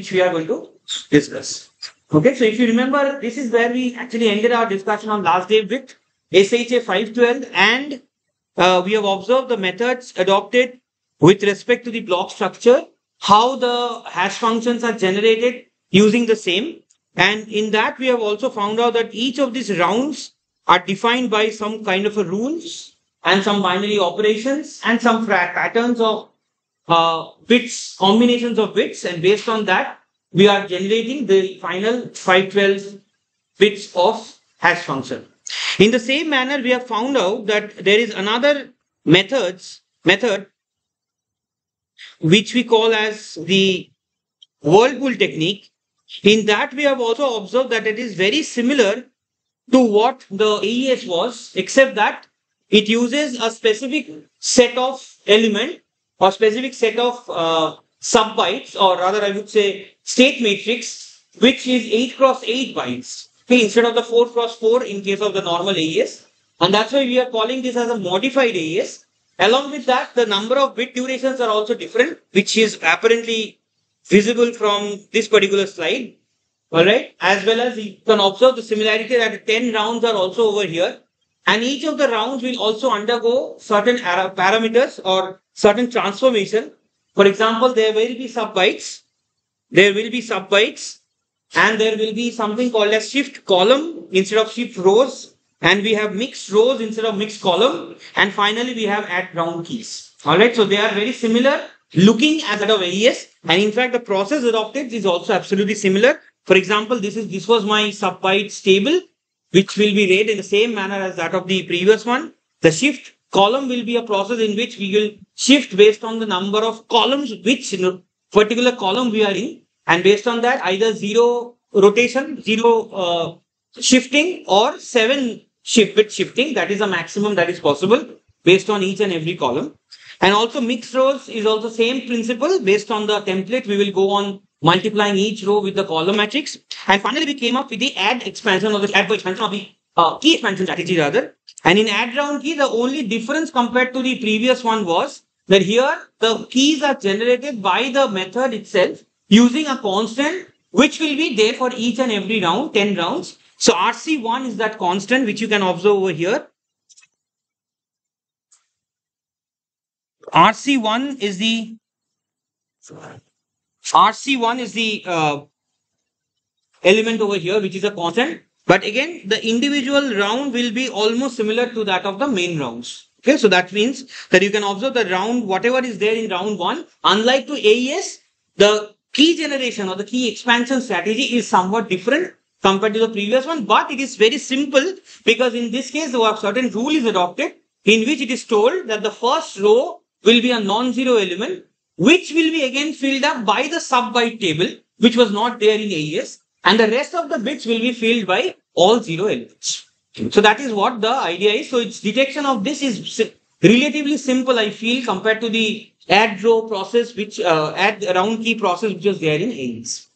which we are going to discuss. Okay, so if you remember, this is where we actually ended our discussion on last day with SHA 512 and uh, we have observed the methods adopted with respect to the block structure, how the hash functions are generated using the same. And in that, we have also found out that each of these rounds are defined by some kind of a rules and some binary operations and some patterns of uh, bits, combinations of bits. And based on that, we are generating the final 512 bits of hash function. In the same manner, we have found out that there is another methods method which we call as the whirlpool technique. In that, we have also observed that it is very similar to what the AES was, except that it uses a specific set of element or specific set of uh, sub bytes, or rather, I would say state matrix, which is 8 cross 8 bytes okay, instead of the 4 cross 4 in case of the normal AES. And that's why we are calling this as a modified AES. Along with that, the number of bit durations are also different, which is apparently visible from this particular slide. Alright, as well as you can observe the similarity that 10 rounds are also over here. And each of the rounds will also undergo certain parameters or certain transformation. For example, there will be sub bytes. There will be sub bytes and there will be something called as shift column instead of shift rows. And we have mixed rows instead of mixed column. And finally we have add round keys. All right so they are very similar looking at that of AES and in fact the process adopted is also absolutely similar. For example this is this was my sub bytes table which will be read in the same manner as that of the previous one the shift column will be a process in which we will shift based on the number of columns which particular column we are in and based on that, either zero rotation, zero uh, shifting or seven shift bit shifting. That is a maximum that is possible based on each and every column. And also mixed rows is also same principle based on the template. We will go on multiplying each row with the column matrix. And finally, we came up with the add expansion or the add expansion of the uh, key expansion strategy rather. And in add round key, the only difference compared to the previous one was that here the keys are generated by the method itself using a constant which will be there for each and every round, 10 rounds. So RC1 is that constant which you can observe over here. RC1 is the RC1 is the uh, element over here which is a constant. But again, the individual round will be almost similar to that of the main rounds. Okay, so that means that you can observe the round, whatever is there in round one, unlike to AES, the key generation or the key expansion strategy is somewhat different compared to the previous one, but it is very simple because in this case, a certain rule is adopted in which it is told that the first row will be a non-zero element, which will be again filled up by the sub-byte table, which was not there in AES, and the rest of the bits will be filled by all zero elements. So that is what the idea is. So its detection of this is relatively simple, I feel, compared to the add row process, which uh, add round key process, which was there in AES.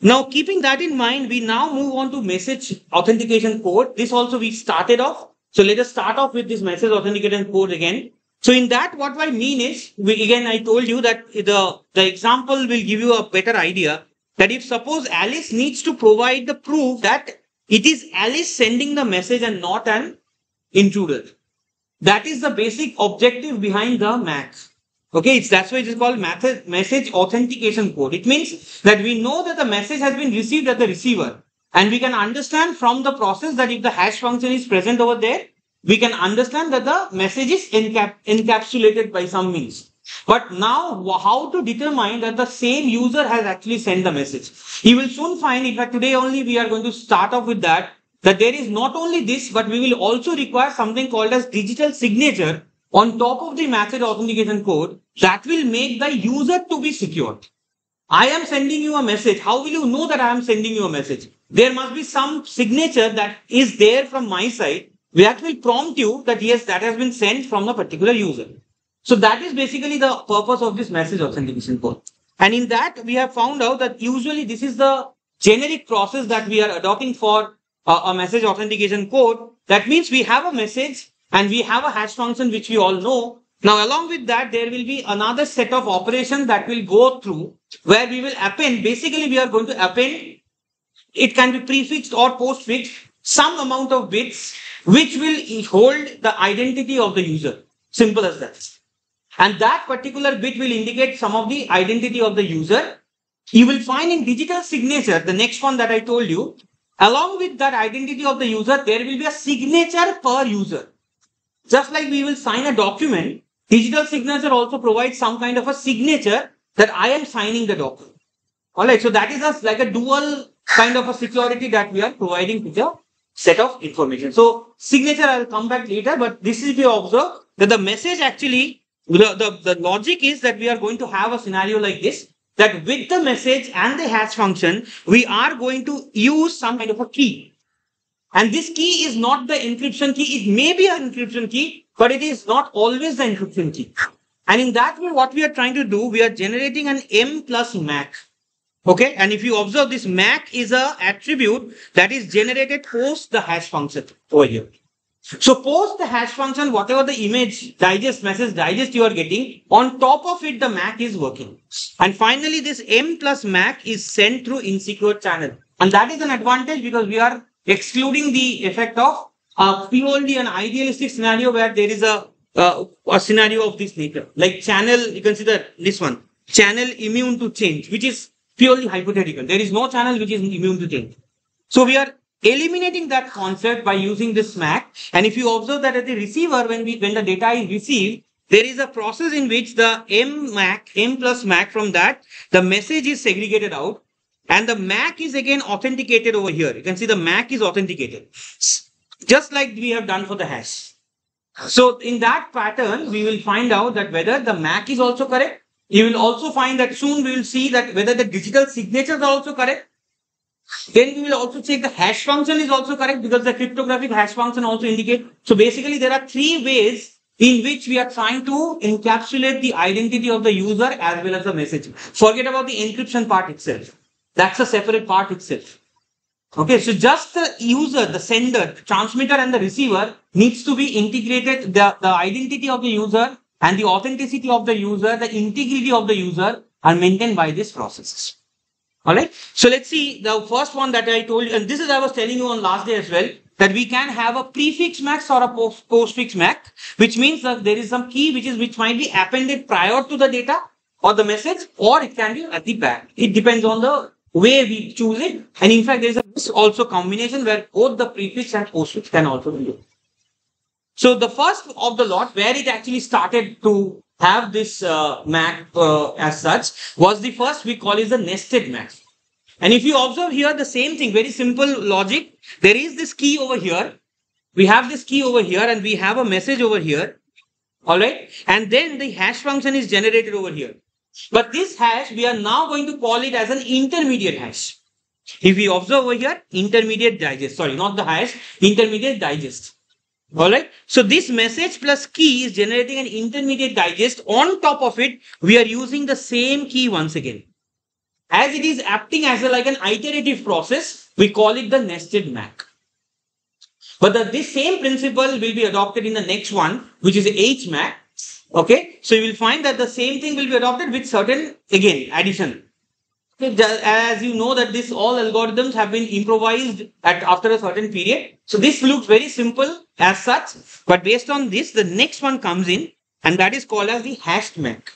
Now, keeping that in mind, we now move on to message authentication code. This also we started off. So let us start off with this message authentication code again. So in that, what I mean is, we, again, I told you that the, the example will give you a better idea that if suppose Alice needs to provide the proof that it is Alice sending the message and not an intruder. That is the basic objective behind the math. Okay, it's that's why it is called method, message authentication code. It means that we know that the message has been received at the receiver and we can understand from the process that if the hash function is present over there, we can understand that the message is encap encapsulated by some means. But now, how to determine that the same user has actually sent the message? You will soon find, in fact, today only we are going to start off with that, that there is not only this, but we will also require something called as digital signature on top of the message authentication code that will make the user to be secure. I am sending you a message. How will you know that I am sending you a message? There must be some signature that is there from my side that will prompt you that yes, that has been sent from a particular user. So that is basically the purpose of this message authentication code. And in that, we have found out that usually this is the generic process that we are adopting for uh, a message authentication code. That means we have a message and we have a hash function which we all know Now, along with that, there will be another set of operations that will go through where we will append, basically we are going to append, it can be prefixed or postfixed, some amount of bits which will hold the identity of the user. Simple as that. And that particular bit will indicate some of the identity of the user. You will find in digital signature, the next one that I told you, along with that identity of the user, there will be a signature per user. Just like we will sign a document, digital signature also provides some kind of a signature that I am signing the document. Alright, so that is like a dual kind of a security that we are providing to the set of information. So signature I will come back later, but this is we observe that the message actually the, the, the logic is that we are going to have a scenario like this, that with the message and the hash function, we are going to use some kind of a key. And this key is not the encryption key. It may be an encryption key, but it is not always the encryption key. And in that way, what we are trying to do, we are generating an M plus MAC. Okay. And if you observe this MAC is a attribute that is generated post the hash function over here. So post the hash function, whatever the image digest, message digest you are getting, on top of it, the MAC is working. And finally, this M plus MAC is sent through insecure channel. And that is an advantage because we are excluding the effect of uh, purely an idealistic scenario where there is a, uh, a scenario of this nature. Like channel, you consider this one, channel immune to change, which is purely hypothetical. There is no channel which is immune to change. So we are eliminating that concept by using this MAC. And if you observe that at the receiver, when we when the data is received, there is a process in which the M MAC, M plus MAC from that, the message is segregated out and the MAC is again authenticated over here. You can see the MAC is authenticated. Just like we have done for the hash. So in that pattern, we will find out that whether the MAC is also correct. You will also find that soon we will see that whether the digital signatures are also correct then we will also check the hash function is also correct because the cryptographic hash function also indicate. So basically there are three ways in which we are trying to encapsulate the identity of the user as well as the message. Forget about the encryption part itself. That's a separate part itself. Okay, so just the user, the sender, transmitter and the receiver needs to be integrated. The, the identity of the user and the authenticity of the user, the integrity of the user are maintained by these processes. All right. So let's see the first one that I told you, and this is I was telling you on last day as well, that we can have a prefix MACs or a post, postfix MACs, which means that there is some key which is which might be appended prior to the data or the message, or it can be at the back. It depends on the way we choose it. And in fact, there is also combination where both the prefix and postfix can also be used. So the first of the lot where it actually started to have this uh, MAC uh, as such was the first we call is the nested MAC. And if you observe here the same thing, very simple logic, there is this key over here. We have this key over here and we have a message over here. All right. And then the hash function is generated over here. But this hash, we are now going to call it as an intermediate hash. If we observe over here, intermediate digest, sorry, not the hash, intermediate digest. Alright. So this message plus key is generating an intermediate digest. On top of it, we are using the same key once again. As it is acting as a, like an iterative process, we call it the nested MAC. But the, this same principle will be adopted in the next one, which is HMAC. Okay. So you will find that the same thing will be adopted with certain, again, addition as you know that this all algorithms have been improvised at after a certain period. So this looks very simple as such, but based on this, the next one comes in and that is called as the hashed MAC.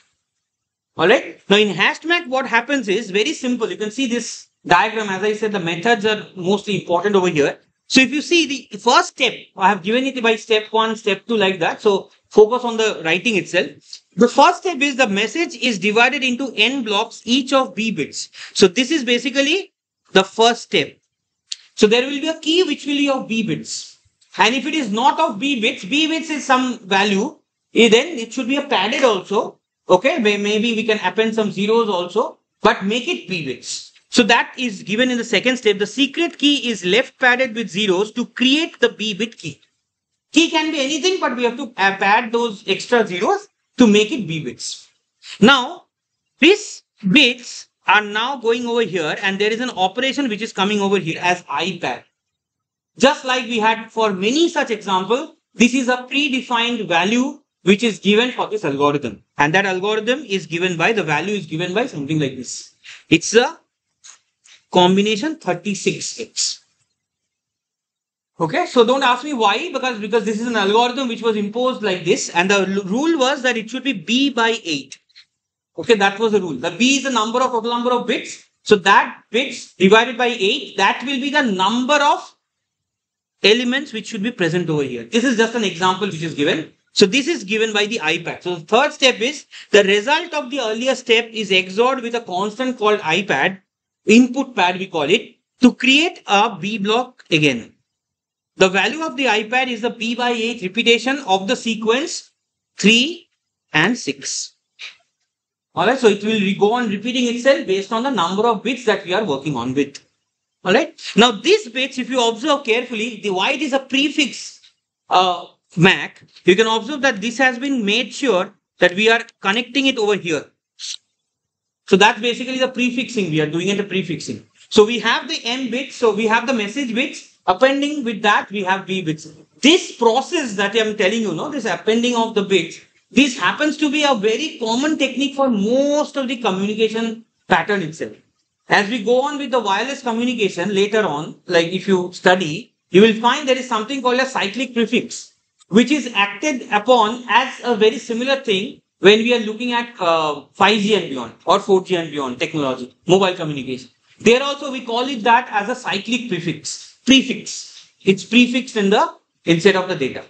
Alright. Now in hashed MAC, what happens is very simple. You can see this diagram. As I said, the methods are mostly important over here. So if you see the first step, I have given it by step one, step two like that. So focus on the writing itself. The first step is the message is divided into n blocks, each of b bits. So this is basically the first step. So there will be a key which will be of b bits. And if it is not of b bits, b bits is some value, eh, then it should be a padded also. Okay, maybe we can append some zeros also, but make it b bits. So that is given in the second step. The secret key is left padded with zeros to create the b bit key. Key can be anything, but we have to add those extra zeros to make it B bits. Now, these bits are now going over here and there is an operation which is coming over here as IPAD. Just like we had for many such examples, this is a predefined value which is given for this algorithm. And that algorithm is given by, the value is given by something like this. It's a combination 36x. Okay, so don't ask me why, because, because this is an algorithm which was imposed like this, and the rule was that it should be b by 8. Okay, that was the rule. The b is the number of total number of bits. So that bits divided by 8, that will be the number of elements which should be present over here. This is just an example which is given. So this is given by the IPAD. So the third step is the result of the earlier step is XORed with a constant called IPAD, input pad we call it, to create a B block again. The value of the IPAD is the P by 8 repetition of the sequence 3 and 6. Alright, so it will go on repeating itself based on the number of bits that we are working on with. Alright, now these bits, if you observe carefully, the why it is a prefix uh, MAC, you can observe that this has been made sure that we are connecting it over here. So that's basically the prefixing. We are doing it a prefixing. So we have the M bits. So we have the message bits. Appending with that, we have B bits. This process that I'm telling you, no, this appending of the bits, this happens to be a very common technique for most of the communication pattern itself. As we go on with the wireless communication later on, like if you study, you will find there is something called a cyclic prefix, which is acted upon as a very similar thing when we are looking at uh, 5G and beyond or 4G and beyond technology, mobile communication. There also we call it that as a cyclic prefix. Prefix. It's prefixed in the inside of the data.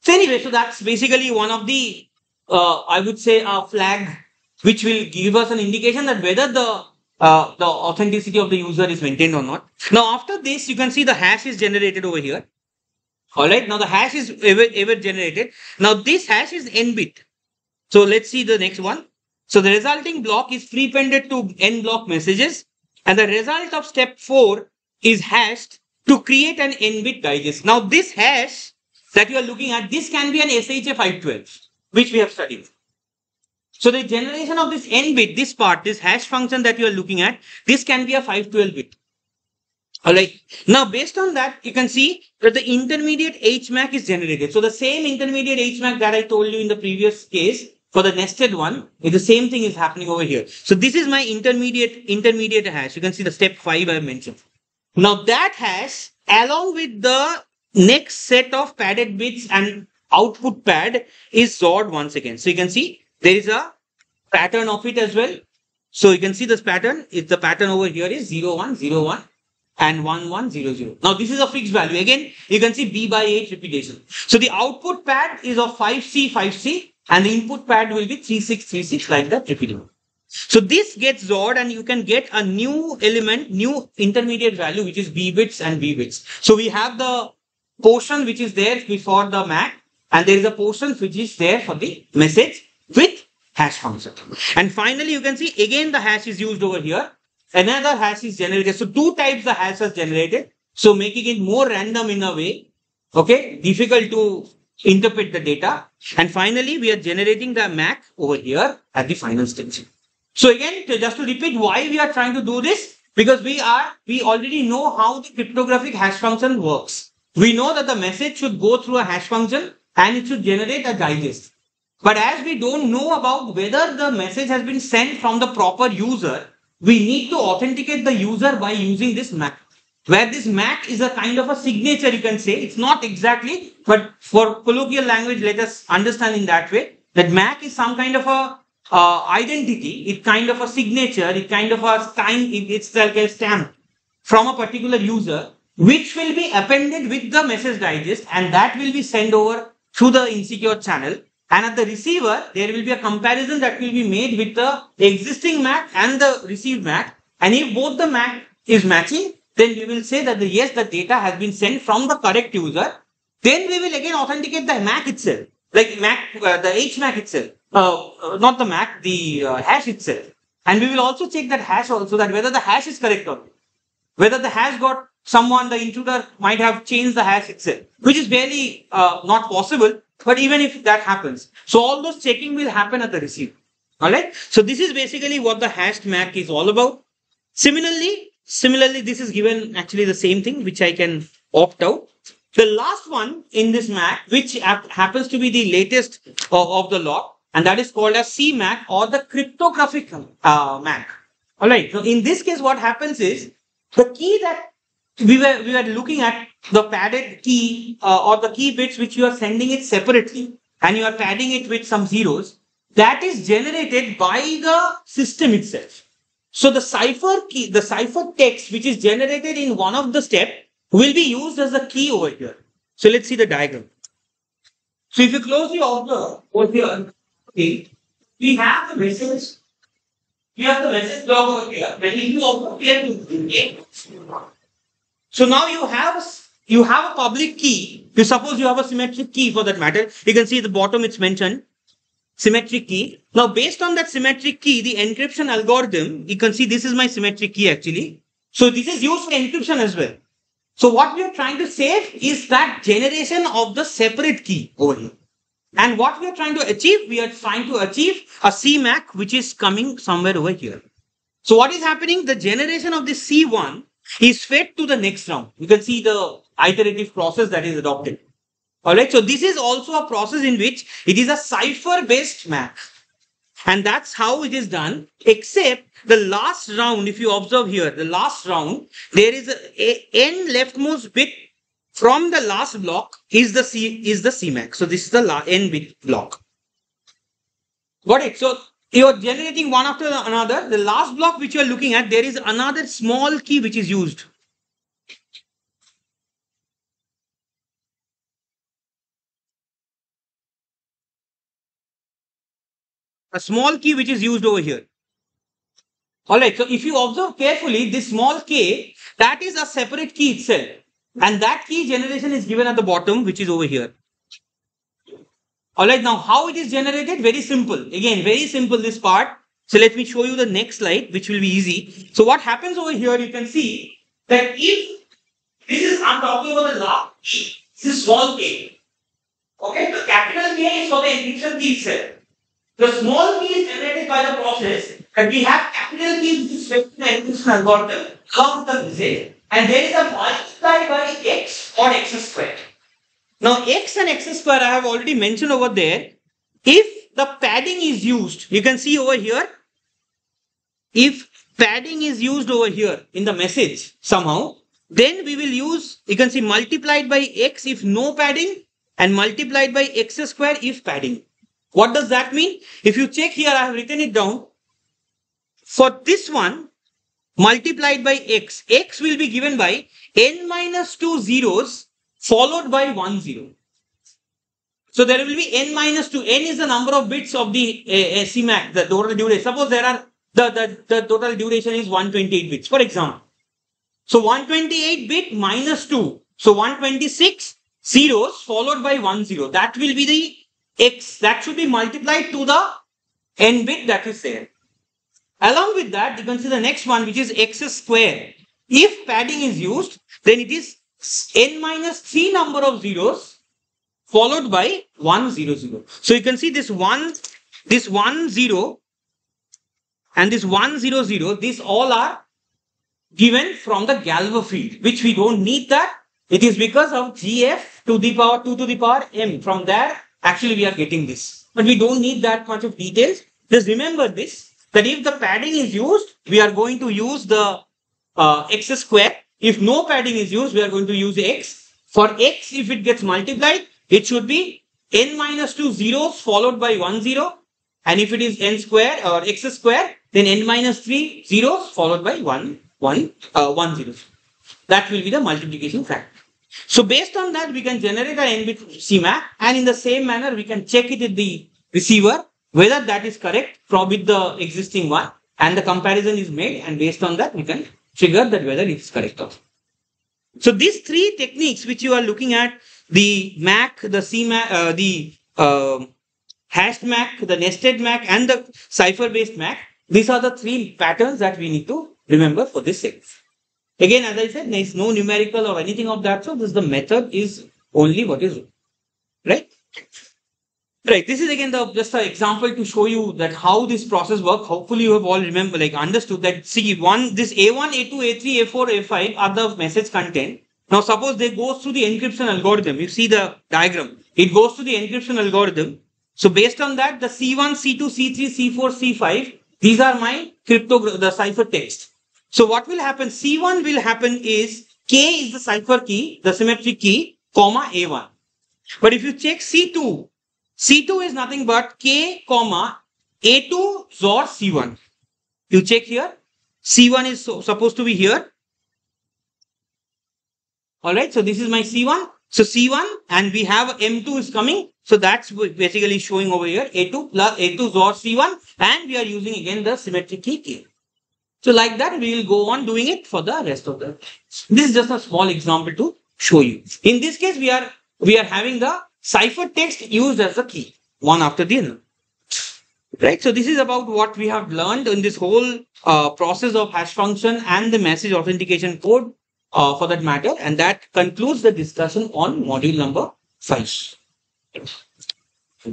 So anyway, so that's basically one of the uh, I would say a flag which will give us an indication that whether the uh, the authenticity of the user is maintained or not. Now after this, you can see the hash is generated over here. All right. Now the hash is ever, ever generated. Now this hash is n bit. So let's see the next one. So the resulting block is prepended to n block messages and the result of step 4 is hashed to create an n bit digest. Now this hash that you are looking at, this can be an SHA 512 which we have studied. So the generation of this n bit, this part, this hash function that you are looking at, this can be a 512 bit. Alright. Now based on that, you can see that the intermediate HMAC is generated. So the same intermediate HMAC that I told you in the previous case for the nested one, the same thing is happening over here. So this is my intermediate intermediate hash. You can see the step 5 I mentioned. Now that hash along with the next set of padded bits and output pad is XORed once again. So you can see there is a pattern of it as well. So you can see this pattern. If the pattern over here is 0, 1, 0, 1 and 1, 1, 0, 0. Now this is a fixed value. Again, you can see B by 8 repetition. So the output pad is of 5C, 5C and the input pad will be 3636 like that repeating. So this gets XORed and you can get a new element, new intermediate value which is B bits and B bits. So we have the portion which is there before the MAC and there is a portion which is there for the message with hash function. And finally, you can see again the hash is used over here. Another hash is generated. So two types the hash is generated. So making it more random in a way. Okay. Difficult to interpret the data. And finally, we are generating the MAC over here at the final stage. So again, just to repeat why we are trying to do this, because we are, we already know how the cryptographic hash function works. We know that the message should go through a hash function and it should generate a digest. But as we don't know about whether the message has been sent from the proper user, we need to authenticate the user by using this MAC. Where this MAC is a kind of a signature, you can say. It's not exactly, but for colloquial language, let us understand in that way that MAC is some kind of a uh, identity. It's kind of a signature. It's kind of a stamp. It's like a stamp from a particular user, which will be appended with the message digest, and that will be sent over through the insecure channel. And at the receiver, there will be a comparison that will be made with the existing MAC and the received MAC. And if both the MAC is matching, then we will say that the, yes, the data has been sent from the correct user. Then we will again authenticate the MAC itself, like MAC, uh, the HMAC itself, uh, uh, not the MAC, the uh, hash itself. And we will also check that hash also that whether the hash is correct or not. Whether the hash got someone, the intruder might have changed the hash itself, which is barely uh, not possible. But even if that happens, so all those checking will happen at the receiver. All right. So this is basically what the hashed MAC is all about. Similarly, similarly, this is given actually the same thing, which I can opt out. The last one in this MAC, which happens to be the latest uh, of the lot, and that is called as CMAC or the cryptographic uh, MAC. All right. So in this case, what happens is the key that we were we were looking at the padded key uh, or the key bits which you are sending it separately and you are padding it with some zeros that is generated by the system itself. So the cipher key, the cipher text which is generated in one of the step will be used as a key over here. So let's see the diagram. So if you close closely observe over here, okay, we have the message, we have the message block over here. When you also here, so now you have you have a public key. You suppose you have a symmetric key for that matter. You can see the bottom it's mentioned symmetric key. Now based on that symmetric key, the encryption algorithm, you can see this is my symmetric key actually. So this is used for encryption as well. So what we are trying to save is that generation of the separate key over here. And what we are trying to achieve, we are trying to achieve a CMAC which is coming somewhere over here. So what is happening? The generation of the C1 is fed to the next round. You can see the iterative process that is adopted. Alright, so this is also a process in which it is a cipher based MAC. And that's how it is done, except the last round, if you observe here, the last round, there is a, a n leftmost bit from the last block is the C is the CMAC. So this is the n bit block. Got it? So you're generating one after another. The last block which you are looking at, there is another small key which is used. A small key which is used over here. Alright, so if you observe carefully, this small k, that is a separate key itself. And that key generation is given at the bottom, which is over here. Alright, now how it is generated? Very simple. Again, very simple this part. So let me show you the next slide, which will be easy. So what happens over here, you can see that if this is, I'm talking about the last this is small k. Okay, the capital K is for the encryption key itself. The small key is generated by the process and we have capital key which is the encryption algorithm along with the message and there is a multiply by x or x squared. Now x and x square I have already mentioned over there. If the padding is used, you can see over here, if padding is used over here in the message somehow, then we will use, you can see multiplied by x if no padding and multiplied by x square if padding. What does that mean? If you check here, I have written it down. For this one, multiplied by x, x will be given by n minus 2 zeros followed by 1 0. So there will be n minus 2. n is the number of bits of the uh, CMAC, the total duration. Suppose there are, the, the, the total duration is 128 bits, for example. So 128 bit minus 2. So 126 zeros followed by 1 0. That will be the x. That should be multiplied to the n bit that is there. Along with that, you can see the next one, which is x square. If padding is used, then it is n minus 3 number of zeros followed by 1 0 0. So you can see this 1, this 1 0 and this 1 0 0, these all are given from the Galois field, which we don't need that. It is because of GF to the power 2 to the power M. From there, actually we are getting this. But we don't need that much of details. Just remember this, that if the padding is used, we are going to use the uh, x square if no padding is used, we are going to use x. For x, if it gets multiplied, it should be n minus 2 zeros followed by 1 0. And if it is n square or x square, then n minus 3 zeros followed by 1, 1, uh, 1 0. That will be the multiplication factor. So based on that, we can generate an n-bit CMAC and in the same manner, we can check it with the receiver whether that is correct from with the existing one and the comparison is made and based on that, we can figure that whether it's correct or not. So these three techniques which you are looking at, the MAC, the CMAC, uh, the uh, hashed MAC, the nested MAC and the cipher based MAC, these are the three patterns that we need to remember for this segment. Again, as I said, there is no numerical or anything of that. So this the method is only what is right. Right. This is again the just an example to show you that how this process works. Hopefully you have all remember like understood that see one this A1, A2, A3, A4, A5 are the message content Now suppose they goes through the encryption algorithm. You see the diagram. It goes to the encryption algorithm. So based on that, the C1, C2, C3, C4, C5, these are my crypto, the cipher text. So what will happen? C1 will happen is K is the cipher key, the symmetric key, comma A1. But if you check C2, C2 is nothing but K, comma A2 XOR C1. You check here. C1 is so, supposed to be here. Alright, so this is my C1. So C1 and we have M2 is coming. So that's basically showing over here A2 plus A2 XOR C1 and we are using again the symmetric key here. So like that we will go on doing it for the rest of the. This is just a small example to show you. In this case we are we are having the cipher text used as the key one after the other. Right. So this is about what we have learned in this whole uh, process of hash function and the message authentication code uh, for that matter. And that concludes the discussion on module number five.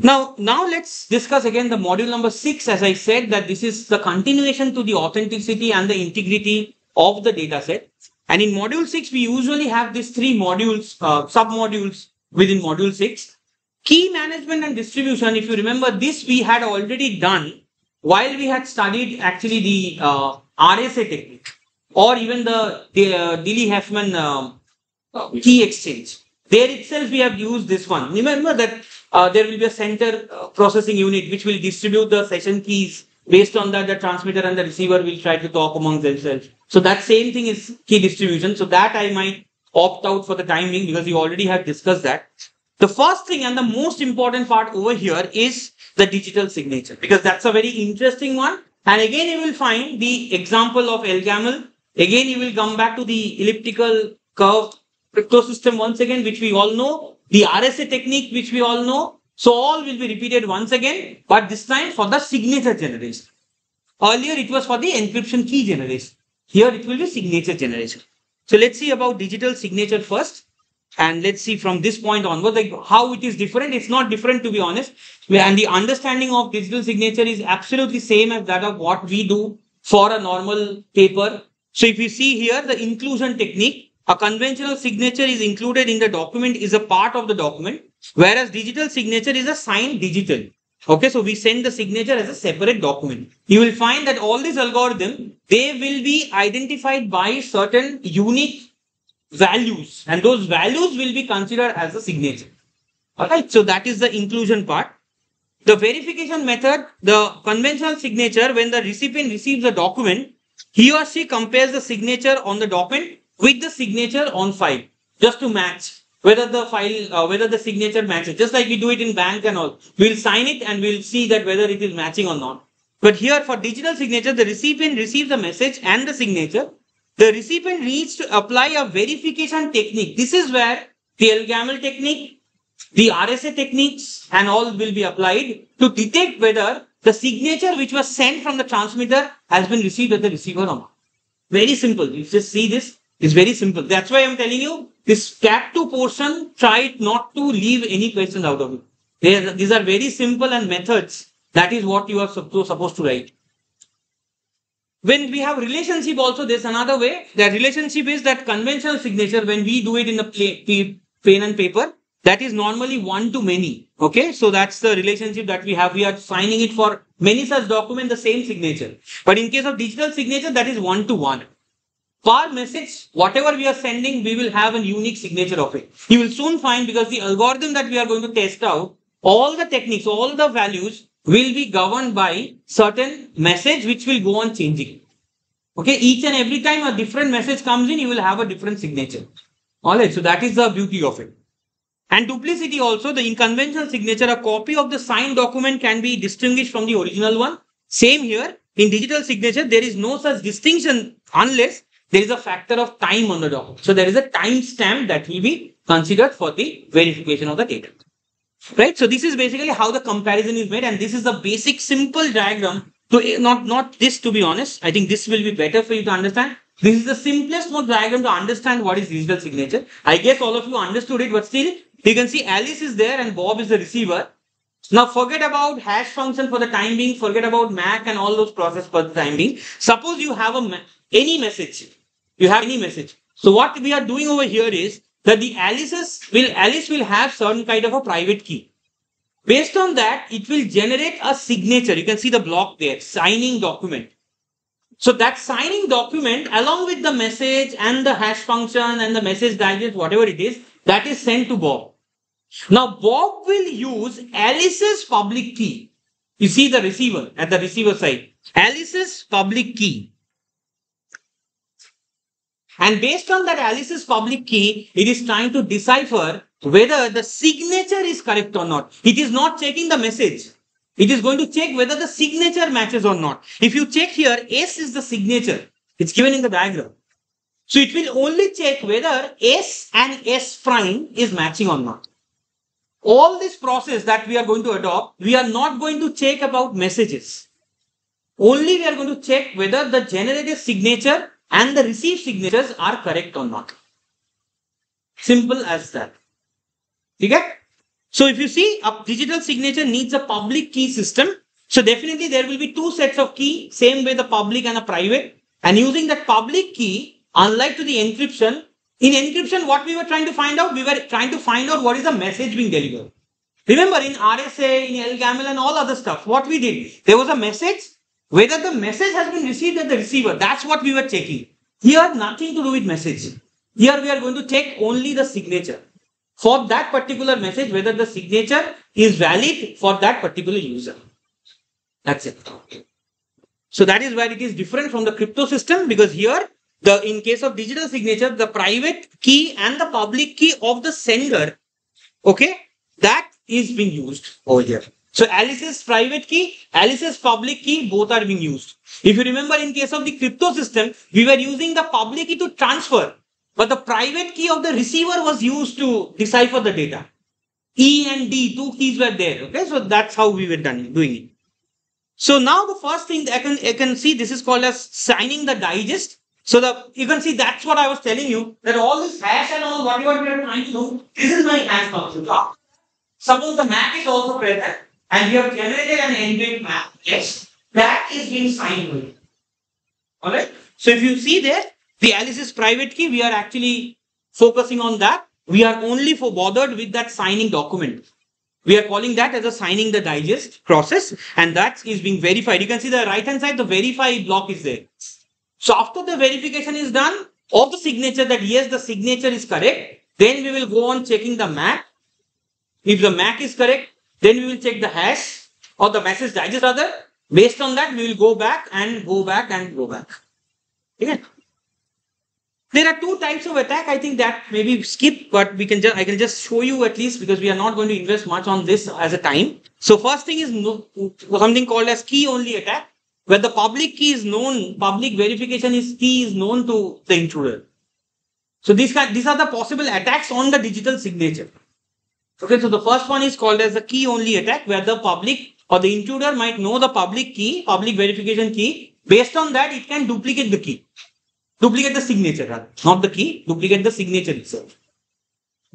Now, now let's discuss again the module number six. As I said that this is the continuation to the authenticity and the integrity of the data set. And in module six, we usually have these three modules, uh, sub modules within module six. Key management and distribution. If you remember this, we had already done while we had studied actually the uh, RSA technique or even the, the uh, Diffie-Hellman uh, key exchange. There itself we have used this one. Remember that uh, there will be a center uh, processing unit which will distribute the session keys. Based on that, the transmitter and the receiver will try to talk among themselves. So that same thing is key distribution. So that I might opt out for the time being because you already have discussed that. The first thing and the most important part over here is the digital signature because that's a very interesting one. And again, you will find the example of ElGamal Again, you will come back to the elliptical curve crypto system once again, which we all know, the RSA technique, which we all know. So all will be repeated once again, but this time for the signature generation. Earlier it was for the encryption key generation. Here it will be signature generation. So let's see about digital signature first. And let's see from this point onwards, like how it is different. It's not different to be honest. And the understanding of digital signature is absolutely same as that of what we do for a normal paper so if you see here, the inclusion technique, a conventional signature is included in the document is a part of the document, whereas digital signature is a signed digital. Okay, so we send the signature as a separate document. You will find that all these algorithm, they will be identified by certain unique values and those values will be considered as a signature. Alright, so that is the inclusion part. The verification method, the conventional signature, when the recipient receives the document, he or she compares the signature on the document with the signature on file just to match whether the file, uh, whether the signature matches. Just like we do it in bank and all. We'll sign it and we'll see that whether it is matching or not. But here for digital signature, the recipient receives the message and the signature. The recipient needs to apply a verification technique. This is where the ElGamal technique, the RSA techniques and all will be applied to detect whether the signature which was sent from the transmitter has been received at the receiver or not. Very simple. You just see this. It's very simple. That's why I'm telling you this cap 2 portion, try not to leave any questions out of it. these are very simple and methods. That is what you are supposed to write. When we have relationship also, there's another way. That relationship is that conventional signature when we do it in the pen and paper, that is normally one to many. Okay. So that's the relationship that we have. We are signing it for many such documents, the same signature. But in case of digital signature, that is one to one. Per message, whatever we are sending, we will have a unique signature of it. You will soon find because the algorithm that we are going to test out, all the techniques, all the values will be governed by certain message which will go on changing. Okay, each and every time a different message comes in, you will have a different signature. Alright, so that is the beauty of it. And duplicity also, the in conventional signature, a copy of the signed document can be distinguished from the original one. Same here, in digital signature, there is no such distinction unless there is a factor of time on the document. So there is a time stamp that will be considered for the verification of the data. Right. So this is basically how the comparison is made. And this is the basic simple diagram So eh, not, not this to be honest. I think this will be better for you to understand. This is the simplest mode diagram to understand what is digital signature. I guess all of you understood it, but still you can see Alice is there and Bob is the receiver. Now forget about hash function for the time being, forget about MAC and all those process for the time being. Suppose you have a any message, you have any message. So what we are doing over here is that the Alice's will Alice will have certain kind of a private key. Based on that, it will generate a signature. You can see the block there, signing document. So that signing document along with the message and the hash function and the message digest, whatever it is, that is sent to Bob. Now Bob will use Alice's public key. You see the receiver at the receiver side. Alice's public key. And based on that Alice's public key, it is trying to decipher whether the signature is correct or not. It is not checking the message. It is going to check whether the signature matches or not. If you check here, S is the signature. It's given in the diagram. So it will only check whether S and S prime is matching or not. All this process that we are going to adopt, we are not going to check about messages. Only we are going to check whether the generated signature and the received signatures are correct or not. Simple as that. Okay? So if you see a digital signature needs a public key system. So definitely there will be two sets of key, same way the public and a private. And using that public key, unlike to the encryption, in encryption, what we were trying to find out, we were trying to find out what is the message being delivered. Remember in RSA, in ElGamal and all other stuff, what we did, there was a message, whether the message has been received at the receiver, that's what we were checking. Here, nothing to do with message. Here we are going to check only the signature for that particular message, whether the signature is valid for that particular user. That's it. So that is where it is different from the crypto system because here the in case of digital signature, the private key and the public key of the sender, okay, that is being used over here. So Alice's private key, Alice's public key, both are being used. If you remember in case of the crypto system, we were using the public key to transfer but the private key of the receiver was used to decipher the data. E and D, two keys were there. Okay, so that's how we were done, doing it. So now the first thing I can, I can see this is called as signing the digest. So the you can see that's what I was telling you that all this hash and all whatever we are trying to do, this is my hash function. Suppose the map is also present and we have generated an end-to-end map. Yes, that is being signed. Alright. So if you see there, the Alice's private key, we are actually focusing on that. We are only for bothered with that signing document. We are calling that as a signing the digest process and that is being verified. You can see the right hand side, the verify block is there. So after the verification is done of the signature that yes, the signature is correct, then we will go on checking the MAC. If the MAC is correct, then we will check the hash or the message digest rather. Based on that, we will go back and go back and go back. Okay. There are two types of attack. I think that maybe skip, but we can just I can just show you at least because we are not going to invest much on this as a time. So first thing is no, something called as key only attack, where the public key is known, public verification is key is known to the intruder. So these these are the possible attacks on the digital signature. Okay, so the first one is called as a key only attack, where the public or the intruder might know the public key, public verification key. Based on that, it can duplicate the key. Duplicate the signature, not the key, duplicate the signature itself.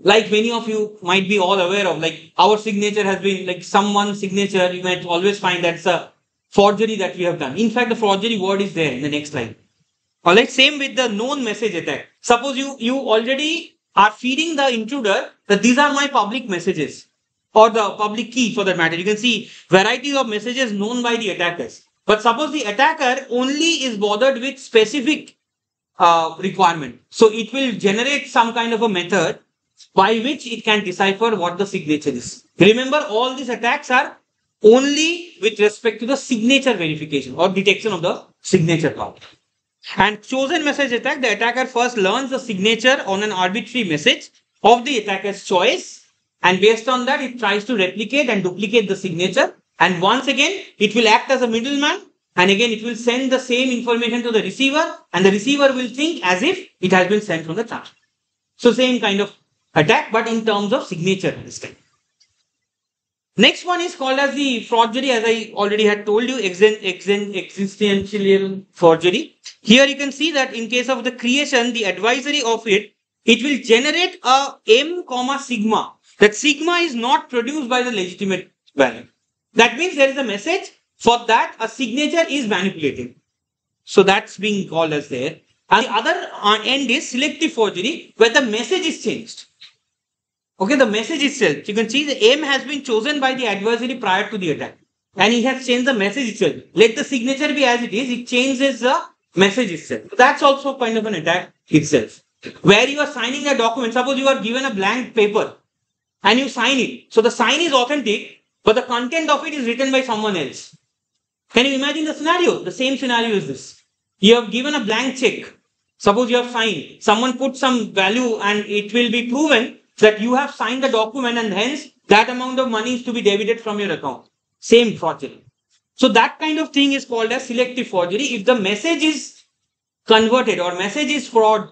Like many of you might be all aware of, like our signature has been like someone's signature, you might always find that's a forgery that we have done. In fact, the forgery word is there in the next line. Alright, same with the known message attack. Suppose you, you already are feeding the intruder that these are my public messages or the public key for that matter. You can see varieties of messages known by the attackers. But suppose the attacker only is bothered with specific uh, requirement. So it will generate some kind of a method by which it can decipher what the signature is. Remember, all these attacks are only with respect to the signature verification or detection of the signature part. And chosen message attack, the attacker first learns the signature on an arbitrary message of the attacker's choice. And based on that, it tries to replicate and duplicate the signature. And once again, it will act as a middleman and again, it will send the same information to the receiver and the receiver will think as if it has been sent from the target. So same kind of attack, but in terms of signature this time. Next one is called as the forgery, as I already had told you, existential forgery. Here you can see that in case of the creation, the advisory of it, it will generate a m comma sigma. That sigma is not produced by the legitimate value. That means there is a message for that, a signature is manipulated. So that's being called as there. And the other uh, end is selective forgery, where the message is changed. Okay, the message itself. You can see the aim has been chosen by the adversary prior to the attack. And he has changed the message itself. Let the signature be as it is, it changes the message itself. That's also kind of an attack itself. Where you are signing a document, suppose you are given a blank paper and you sign it. So the sign is authentic, but the content of it is written by someone else. Can you imagine the scenario? The same scenario is this. You have given a blank check. Suppose you have signed. Someone put some value and it will be proven that you have signed the document and hence that amount of money is to be debited from your account. Same forgery. So that kind of thing is called as selective forgery. If the message is converted or message is fraud,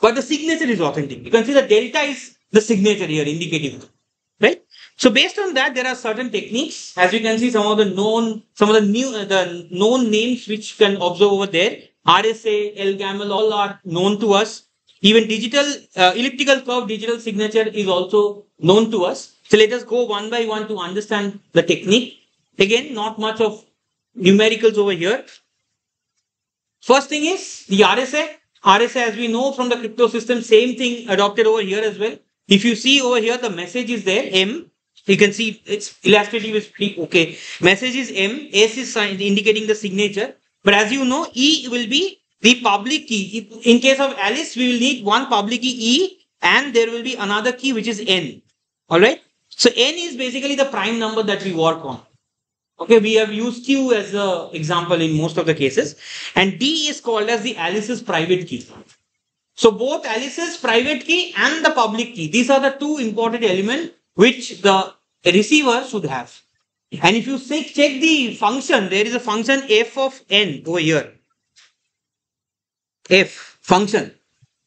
but the signature is authentic. You can see the delta is the signature here indicating, right? So based on that, there are certain techniques. As you can see, some of the known, some of the new, uh, the known names which you can observe over there. RSA, ElGamal, all are known to us. Even digital, uh, elliptical curve digital signature is also known to us. So let us go one by one to understand the technique. Again, not much of numericals over here. First thing is the RSA. RSA, as we know from the crypto system, same thing adopted over here as well. If you see over here, the message is there, M. You can see it's illustrative is pretty okay. Message is M, S is indicating the signature. But as you know, E will be the public key. In case of Alice, we will need one public key E and there will be another key which is N. Alright. So N is basically the prime number that we work on. Okay, we have used Q as the example in most of the cases. And D is called as the Alice's private key. So both Alice's private key and the public key, these are the two important elements which the receiver should have. And if you check the function, there is a function f of n over here. F function.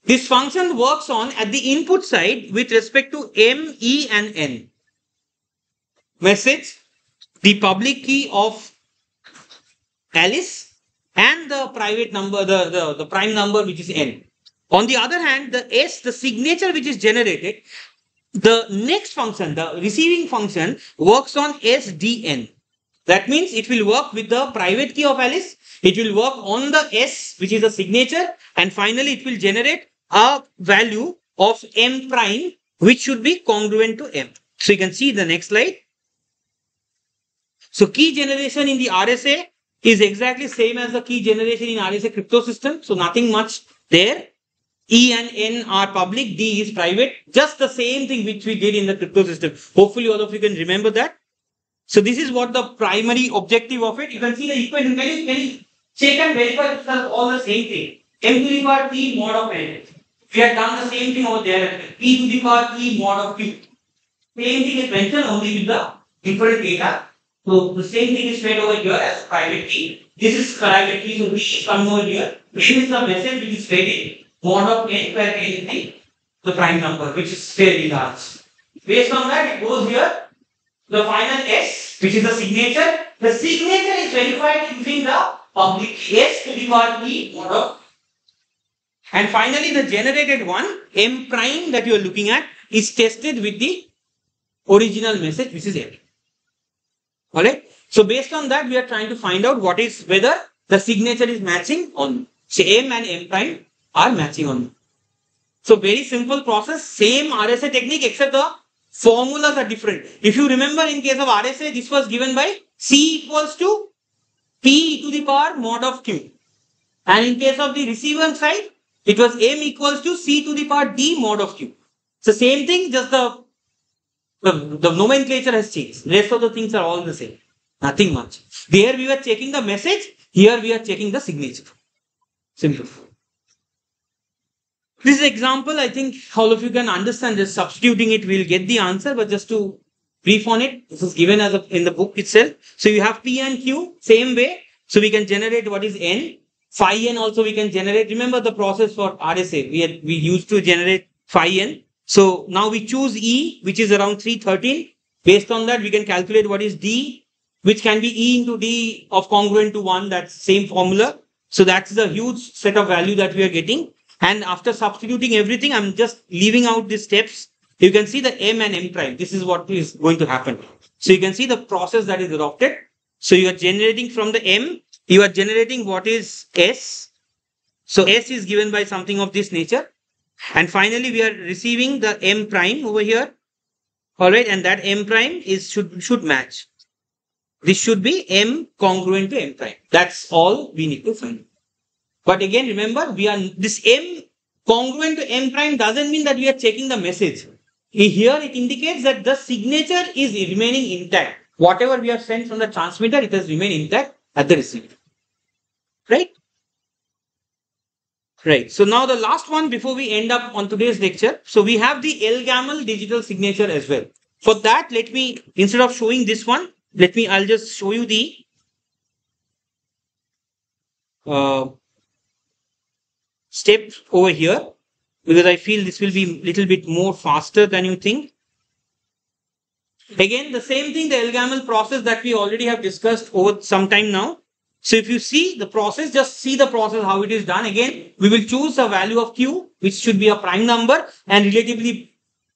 This function works on at the input side with respect to m, e and n. Message, the public key of Alice and the private number, the, the, the prime number which is n. On the other hand, the S, the signature which is generated, the next function, the receiving function works on SDN. That means it will work with the private key of Alice. It will work on the S, which is the signature. And finally, it will generate a value of M prime, which should be congruent to M. So you can see the next slide. So key generation in the RSA is exactly same as the key generation in RSA crypto system. So nothing much there. E and N are public, D is private. Just the same thing which we did in the crypto system. Hopefully all of you can remember that. So this is what the primary objective of it. You can see the equation. Can you, can you check and verify all the same thing. M to the power T mod of N. We have done the same thing over there. P to the power T mod of Q. Same thing is mentioned only with the different data. So the same thing is made over here as private key. This is private key, so which come over here. This is the message which is fed mod of n where n is the, the prime number which is fairly large. Based on that it goes here the final S which is the signature. The signature is verified using the public S to the power E mod of and finally the generated one M prime that you are looking at is tested with the original message which is M. Alright. So based on that we are trying to find out what is whether the signature is matching on say M and M prime are matching on. So very simple process, same RSA technique except the formulas are different. If you remember in case of RSA, this was given by C equals to P to the power mod of Q. And in case of the receiver side, it was M equals to C to the power D mod of Q. So same thing, just the, the, the nomenclature has changed. Rest of the things are all the same. Nothing much. There we were checking the message, here we are checking the signature. Simple. This example, I think all of you can understand. Just substituting it, we'll get the answer. But just to brief on it, this is given as a, in the book itself. So you have P and Q, same way. So we can generate what is N. Phi N also we can generate. Remember the process for RSA. We had, we used to generate Phi N. So now we choose E, which is around 313. Based on that, we can calculate what is D, which can be E into D of congruent to 1. That's same formula. So that's the huge set of value that we are getting. And after substituting everything, I'm just leaving out these steps. You can see the M and M prime. This is what is going to happen. So you can see the process that is adopted. So you are generating from the M, you are generating what is S. So S is given by something of this nature. And finally, we are receiving the M prime over here. All right. And that M prime is should, should match. This should be M congruent to M prime. That's all we need to find. But again, remember, we are this M congruent to M prime doesn't mean that we are checking the message. Here it indicates that the signature is remaining intact. Whatever we have sent from the transmitter, it has remained intact at the receiver. Right? Right. So now the last one before we end up on today's lecture. So we have the Elgamal digital signature as well. For that, let me, instead of showing this one, let me, I'll just show you the uh, step over here because I feel this will be little bit more faster than you think. Again, the same thing, the Elgamal process that we already have discussed over some time now. So if you see the process, just see the process, how it is done. Again, we will choose a value of q, which should be a prime number and relatively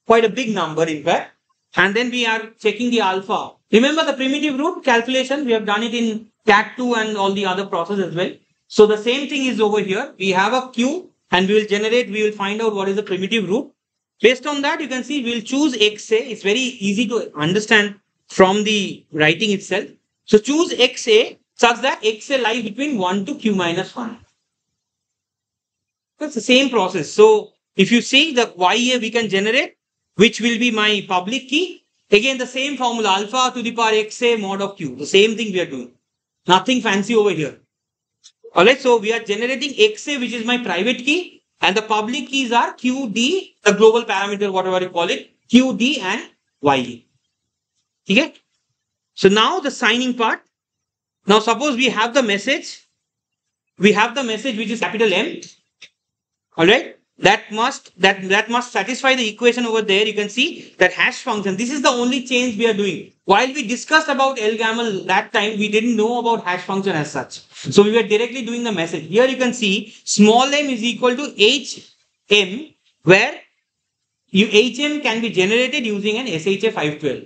quite a big number in fact. And then we are checking the alpha. Remember the primitive root calculation, we have done it in CAT2 and all the other processes as well. So the same thing is over here. We have a q and we will generate, we will find out what is the primitive root. Based on that, you can see we will choose XA. It's very easy to understand from the writing itself. So choose XA such that XA lies between 1 to Q minus 1. That's the same process. So if you see the YA we can generate, which will be my public key, again the same formula alpha to the power XA mod of Q. The same thing we are doing. Nothing fancy over here. Alright, so we are generating XA, which is my private key, and the public keys are QD, the global parameter, whatever you call it, QD and YA. Okay? So now the signing part. Now suppose we have the message. We have the message which is capital M. Alright? That must that that must satisfy the equation over there. You can see that hash function. This is the only change we are doing. While we discussed about Elgamal that time we didn't know about hash function as such. So we were directly doing the message. Here you can see small m is equal to hm where you hm can be generated using an sha 512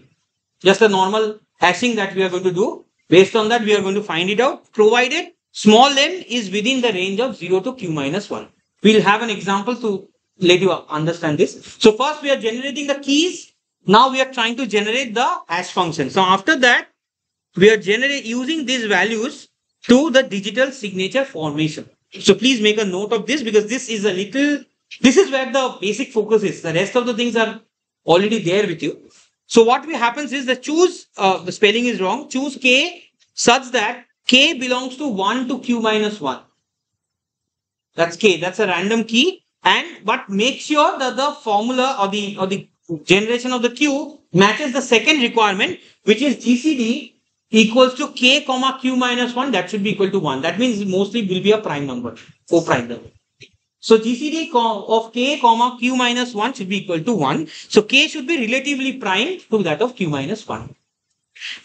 just a normal hashing that we are going to do. Based on that we are going to find it out provided small m is within the range of 0 to q minus 1 We'll have an example to let you understand this. So first we are generating the keys. Now we are trying to generate the hash function. So after that, we are generate using these values to the digital signature formation. So please make a note of this because this is a little, this is where the basic focus is. The rest of the things are already there with you. So what happens is the choose, uh, the spelling is wrong, choose k such that k belongs to 1 to q minus 1. That's k. That's a random key. And but make sure that the formula or the or the generation of the q matches the second requirement, which is GCD equals to k comma q minus 1 that should be equal to 1 that means mostly will be a prime number 4 prime number. So gcd of k comma q minus 1 should be equal to 1 so k should be relatively prime to that of q minus 1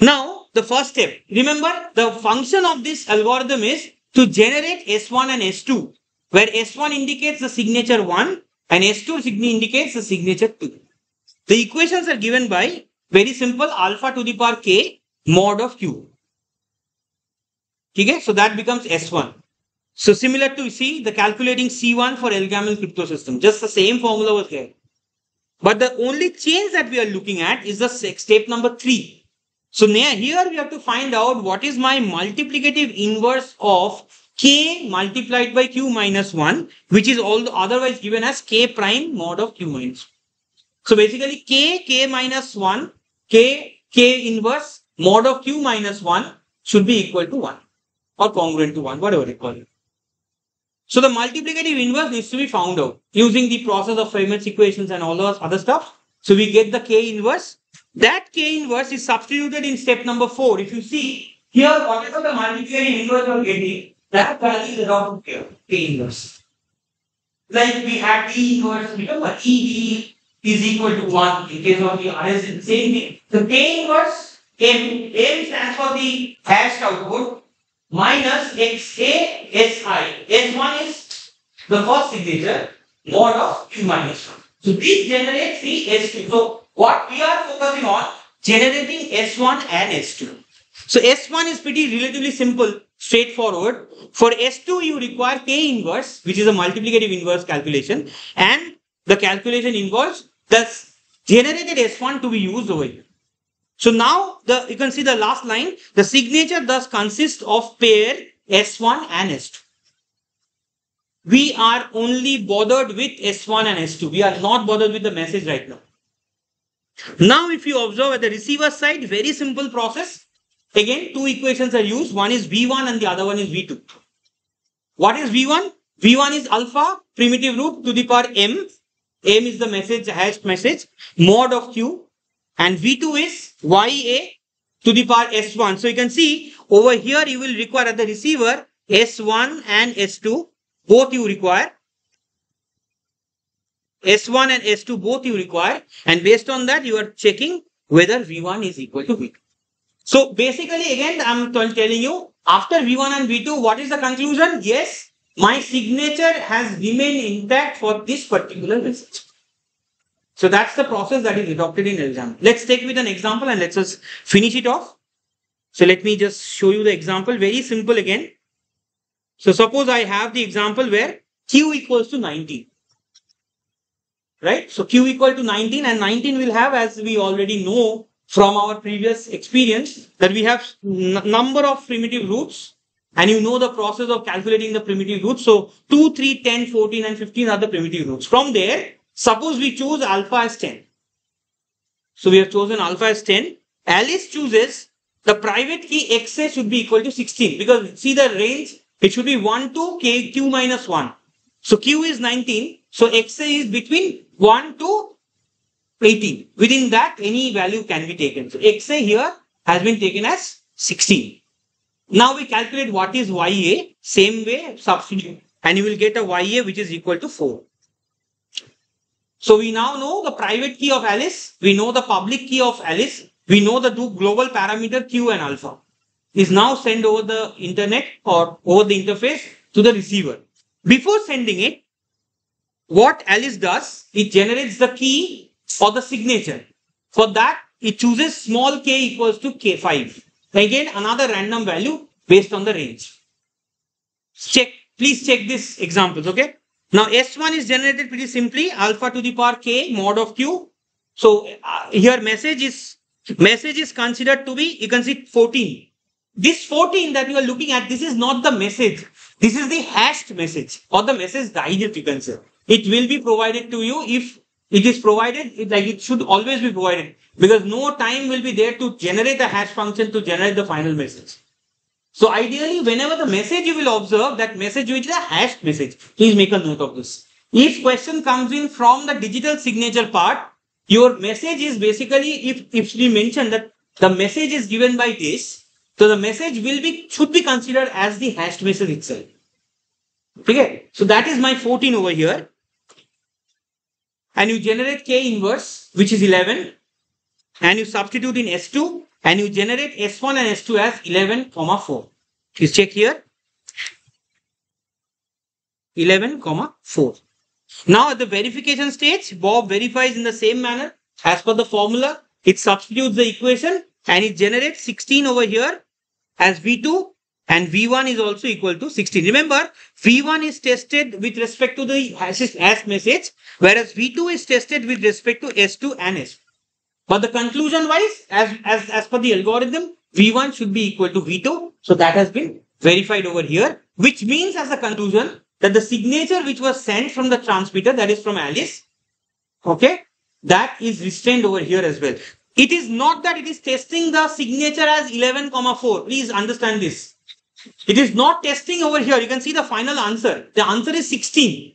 now the first step. Remember the function of this algorithm is to generate s1 and s2 where S1 indicates the signature 1 and S2 indicates the signature 2. The equations are given by very simple alpha to the power k mod of q. Okay, so that becomes S1. So similar to see the calculating C1 for Elgamal crypto system, just the same formula was there. But the only change that we are looking at is the step number 3. So here we have to find out what is my multiplicative inverse of k multiplied by q minus 1 which is all otherwise given as k prime mod of q minus 1. So basically k, k minus 1, k, k inverse mod of q minus 1 should be equal to 1 or congruent to 1 whatever you call it. So the multiplicative inverse needs to be found out using the process of Fermat's equations and all those other stuff. So we get the k inverse. That k inverse is substituted in step number 4. If you see here whatever the multiplicative inverse you are getting that value is around here, K inverse. Like we had E inverse, remember ED is equal to 1 in case of the RS is the same thing. The K inverse, M, M stands for the hashed output minus XA SI. S1 is the first signature mod of Q minus 1. So this generates the S2. So what we are focusing on, generating S1 and S2. So S1 is pretty relatively simple. Straightforward. For S2, you require K inverse, which is a multiplicative inverse calculation, and the calculation involves the generated S1 to be used over here. So now the you can see the last line, the signature thus consists of pair S1 and S2. We are only bothered with S1 and S2. We are not bothered with the message right now. Now, if you observe at the receiver side, very simple process. Again, two equations are used. One is V1 and the other one is V2. What is V1? V1 is alpha primitive root to the power M. M is the message, hashed message, mod of Q. And V2 is YA to the power S1. So you can see over here you will require at the receiver S1 and S2. Both you require. S1 and S2 both you require and based on that you are checking whether V1 is equal to V2. So basically again I'm telling you after V1 and V2 what is the conclusion? Yes, my signature has remained intact for this particular message. So that's the process that is adopted in exam. Let's take with an example and let's just finish it off. So let me just show you the example. Very simple again. So suppose I have the example where Q equals to 19 right? So Q equal to 19 and 19 will have as we already know from our previous experience that we have number of primitive roots and you know the process of calculating the primitive roots. So 2, 3, 10, 14 and 15 are the primitive roots. From there, suppose we choose alpha as 10. So we have chosen alpha as 10. Alice chooses the private key xa should be equal to 16 because see the range, it should be 1 to k, q minus 1. So q is 19. So xa is between 1 to 18. Within that, any value can be taken. So XA here has been taken as 16. Now we calculate what is YA. Same way, substitute. And you will get a YA which is equal to 4. So we now know the private key of Alice. We know the public key of Alice. We know the two global parameter Q and alpha. Is now sent over the internet or over the interface to the receiver. Before sending it, what Alice does, it generates the key for the signature. For that, it chooses small k equals to k5. Again, another random value based on the range. Check, please check this examples, okay? Now, S1 is generated pretty simply, alpha to the power k mod of q. So, uh, here message is, message is considered to be, you can see 14. This 14 that you are looking at, this is not the message. This is the hashed message or the message digest you can say it will be provided to you if it is provided, it, like it should always be provided because no time will be there to generate a hash function to generate the final message. So ideally, whenever the message you will observe that message which is a hashed message, please make a note of this. If question comes in from the digital signature part, your message is basically if if we mention that the message is given by this, so the message will be should be considered as the hashed message itself. Okay, so that is my 14 over here and you generate K inverse, which is 11, and you substitute in S2, and you generate S1 and S2 as 11, comma 4. Please check here. 11, comma 4. Now at the verification stage, Bob verifies in the same manner as per the formula. It substitutes the equation and it generates 16 over here as V2 and V1 is also equal to 16. Remember, V1 is tested with respect to the hash message, whereas V2 is tested with respect to S2 and S. But the conclusion wise, as, as, as per the algorithm, V1 should be equal to V2. So that has been verified over here, which means as a conclusion that the signature which was sent from the transmitter, that is from Alice, okay, that is restrained over here as well. It is not that it is testing the signature as 11, 4. Please understand this. It is not testing over here. You can see the final answer. The answer is 16.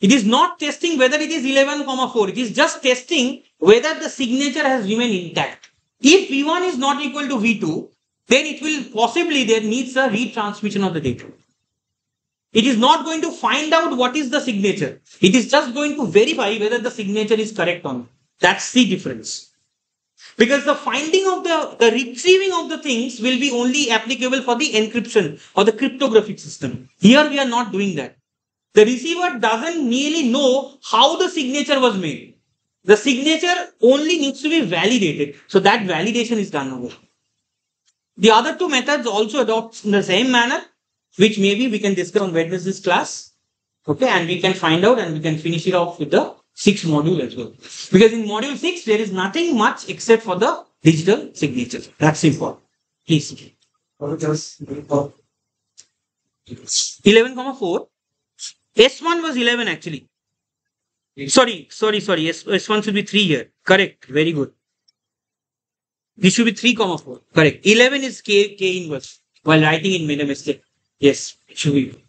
It is not testing whether it is 11 comma 4. It is just testing whether the signature has remained intact. If V1 is not equal to V2, then it will possibly there needs a retransmission of the data. It is not going to find out what is the signature. It is just going to verify whether the signature is correct or not. That's the difference. Because the finding of the, the retrieving of the things will be only applicable for the encryption or the cryptographic system. Here we are not doing that. The receiver doesn't really know how the signature was made. The signature only needs to be validated. So that validation is done over. The other two methods also adopt in the same manner, which maybe we can discuss on Wednesday's class. Okay, and we can find out and we can finish it off with the sixth module as well. Because in module six, there is nothing much except for the digital signature. That's important. Please. 11 comma 4. S1 was 11 actually. Sorry, sorry, sorry. S, S1 should be 3 here. Correct. Very good. This should be 3 comma 4. Correct. 11 is K, K inverse. While writing in a mistake. Yes, it should be.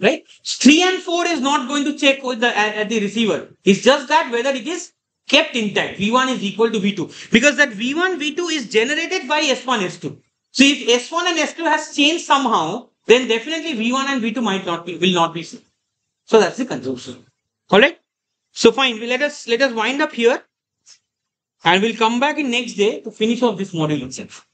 Right? 3 and 4 is not going to check with the, at, at the receiver. It's just that whether it is kept intact. V1 is equal to V2. Because that V1, V2 is generated by S1, S2. So if S1 and S2 has changed somehow, then definitely V1 and V2 might not be, will not be same. So that's the conclusion. Alright? So fine, We let us let us wind up here and we'll come back in next day to finish off this module itself.